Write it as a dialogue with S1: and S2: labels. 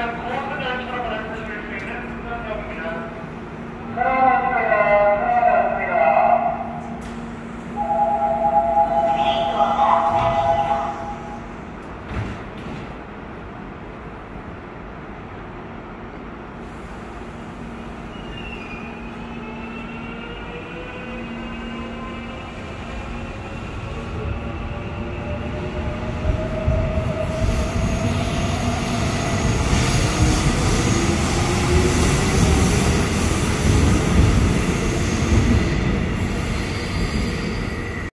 S1: Yeah.